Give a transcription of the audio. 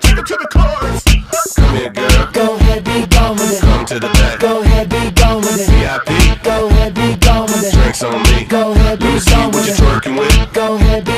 Take it to the chorus. Come here, girl. Go ahead, be gone with it. Come to the back. Go ahead, be gone with it. VIP. Go ahead, be gone with it. Drinks on me. Go ahead, be Lucy, gone with it. What you twerking with? Go ahead.